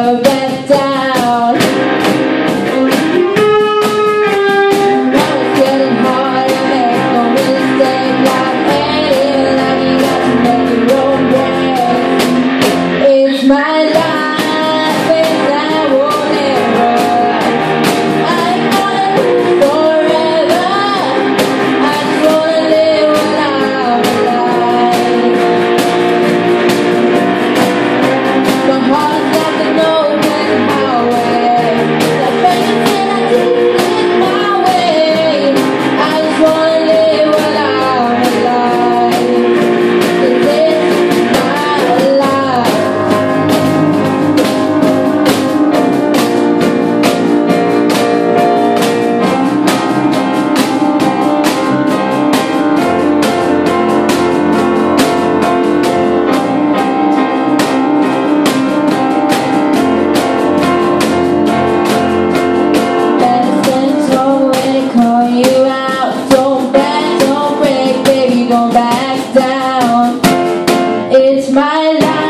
Uh, It's my life.